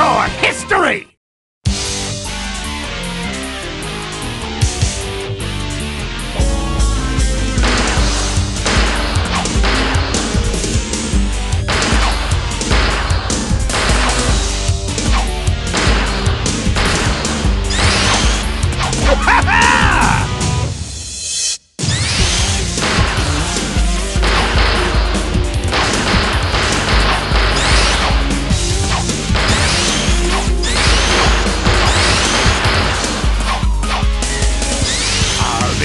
your history!